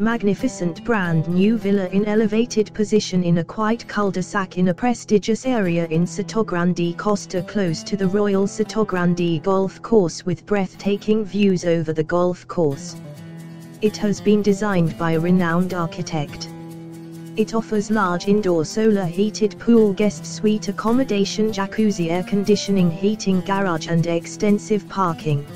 magnificent brand new villa in elevated position in a quiet cul-de-sac in a prestigious area in Sotogrande Costa close to the Royal Sotogrande Golf Course with breathtaking views over the golf course. It has been designed by a renowned architect. It offers large indoor solar heated pool guest suite accommodation jacuzzi air conditioning heating garage and extensive parking.